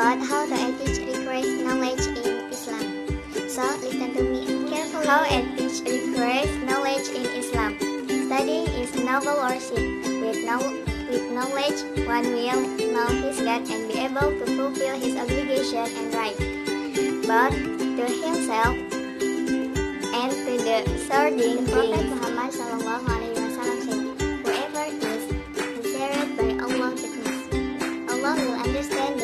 about how the teach requires knowledge in Islam. So listen to me carefully. How a requires knowledge in Islam. Studying is noble worship. With, no, with knowledge, one will know his God and be able to fulfill his obligation and right. But to himself and to the surrounding Prophet Muhammad Sallallahu Alaihi Wasallam said, Whoever is desired by Allah goodness, Allah will understand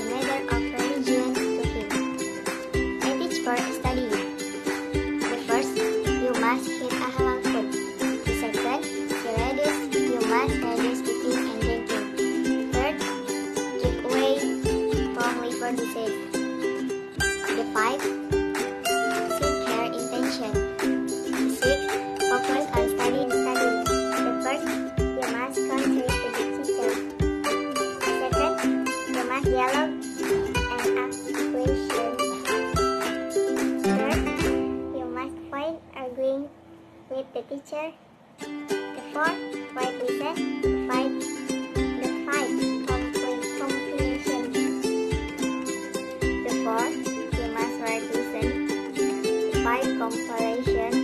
liver. The five, care intention. Six, focus on studying studying. The first, you must concentrate the teacher. Second, you must dialogue and ask questions. Third, you must find arguing with the teacher. The fourth, write listen compilation.